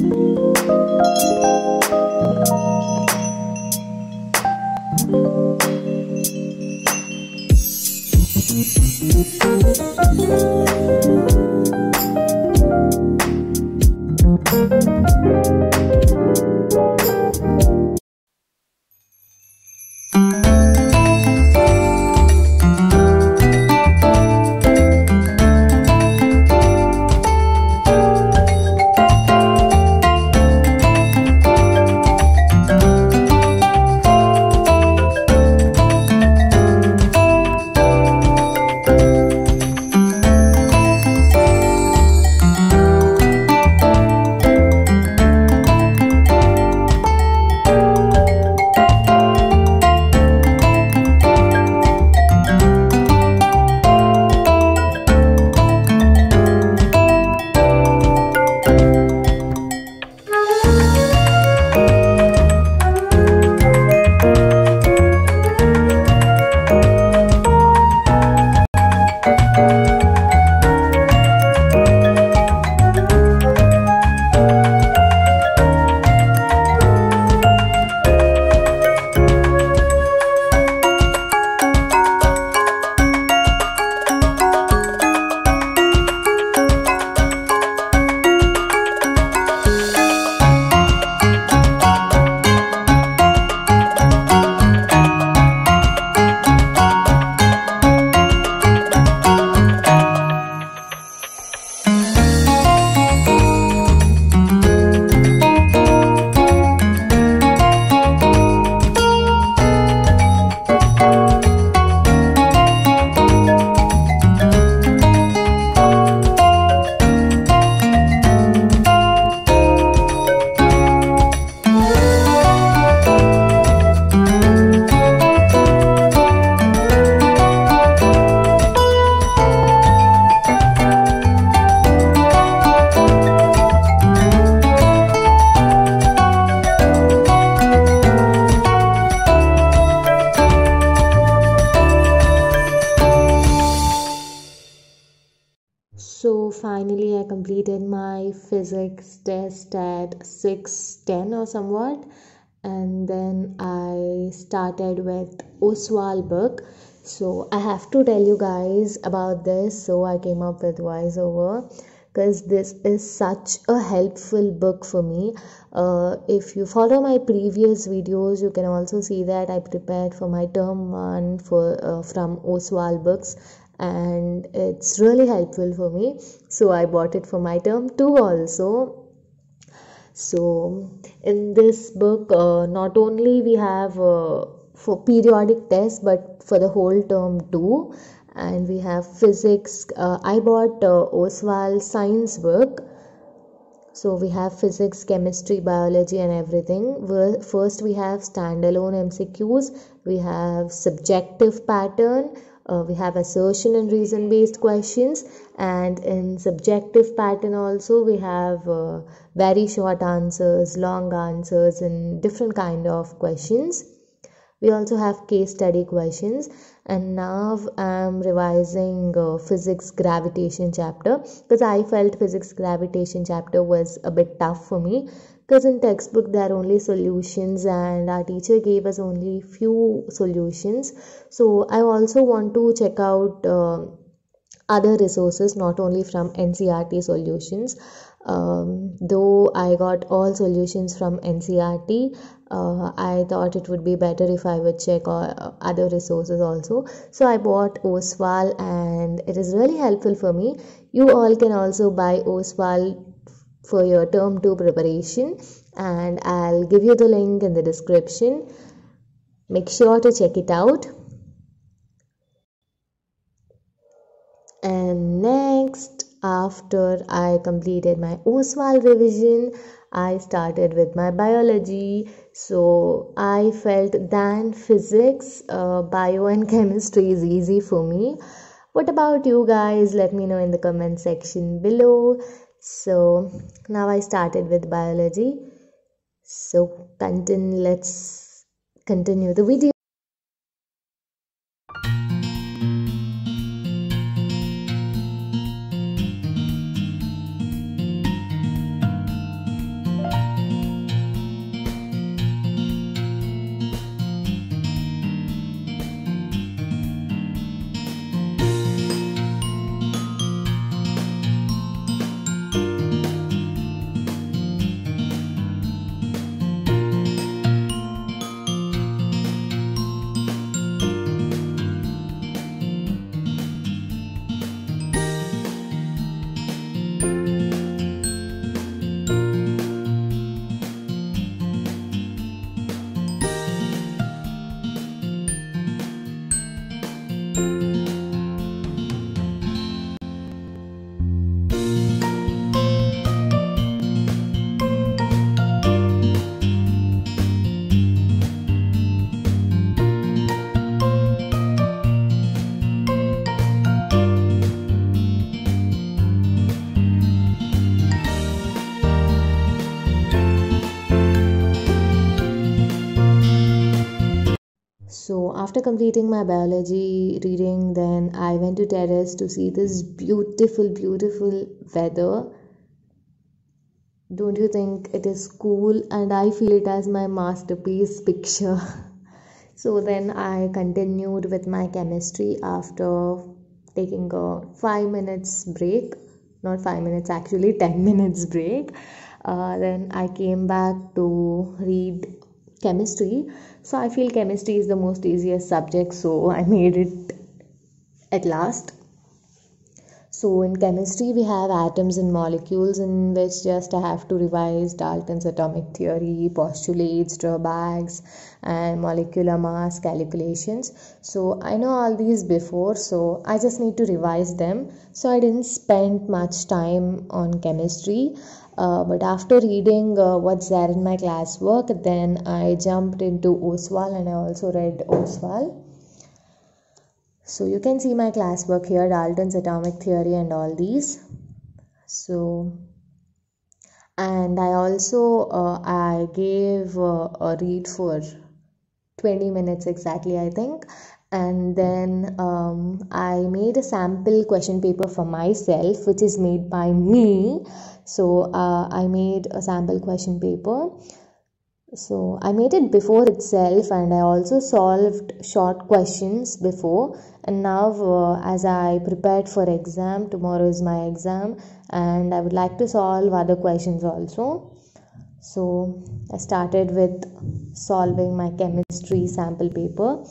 So physics test at 6:10 or somewhat, and then I started with Oswaal book. So I have to tell you guys about this. So I came up with voiceover because this is such a helpful book for me. Uh, if you follow my previous videos, you can also see that I prepared for my term one for uh, from Oswaal books and it's really helpful for me. So i bought it for my term 2 also. So in this book uh, not only we have uh, for periodic tests but for the whole term too. And we have physics uh, i bought uh, Oswaal science book. So we have physics chemistry biology and everything. First we have standalone mcqs we have subjective pattern uh, we have assertion and reason based questions and in subjective pattern also we have uh, very short answers long answers and different kind of questions. We also have case study questions and now i'm revising uh, physics gravitation chapter because i felt physics gravitation chapter was a bit tough for me because in textbook there are only solutions and our teacher gave us only few solutions. So i also want to check out uh, other resources not only from ncert solutions. Um, though i got all solutions from ncert uh, i thought it would be better if i would check uh, other resources also. So i bought Oswaal and it is really helpful for me. You all can also buy Oswaal for your term 2 preparation and I'll give you the link in the description. Make sure to check it out. And next, after I completed my Oswaal revision, I started with my biology. So I felt than physics, uh, bio, and chemistry is easy for me. What about you guys? Let me know in the comment section below so now i started with biology. So continue let's continue. The video so after completing my biology reading then i went to terrace to see this beautiful beautiful weather. Don't you think it is cool? And i feel it as my masterpiece picture. So then i continued with my chemistry after taking a 5 minutes break. Not 5 minutes actually 10 minutes break. Uh, then i came back to read chemistry. So i feel chemistry is the most easiest subject so i made it at last so in chemistry we have atoms and molecules in which just I have to revise Dalton's atomic theory, postulates, drawbacks and molecular mass calculations. So I know all these before so I just need to revise them. So I didn't spend much time on chemistry. Uh, but after reading uh, what's there in my classwork, then I jumped into Oswaal and I also read Oswaal. So you can see my classwork here, Dalton's atomic theory and all these. So, and I also, uh, I gave uh, a read for 20 minutes exactly, I think. And then um, I made a sample question paper for myself, which is made by me. So uh, I made a sample question paper so i made it before itself and i also solved short questions before. And now uh, as i prepared for exam tomorrow is my exam and i would like to solve other questions also. So i started with solving my chemistry sample paper.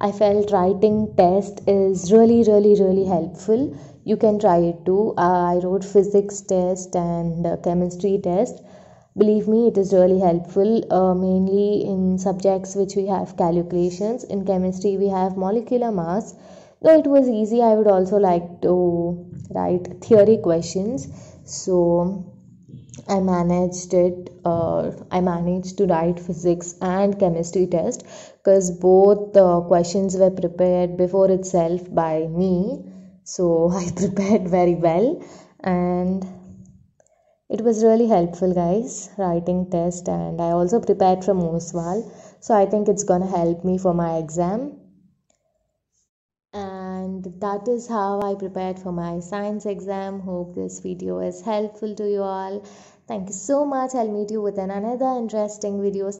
I felt writing test is really really really helpful. You can try it too. Uh, i wrote physics test and uh, chemistry test believe me it is really helpful uh, mainly in subjects which we have calculations. In chemistry we have molecular mass. Though it was easy i would also like to write theory questions. So i managed it uh, i managed to write physics and chemistry test because both the questions were prepared before itself by me. So i prepared very well. And it was really helpful guys writing test and i also prepared from Oswaal so i think it's gonna help me for my exam. And that is how i prepared for my science exam. Hope this video is helpful to you all. Thank you so much. I'll meet you with another interesting video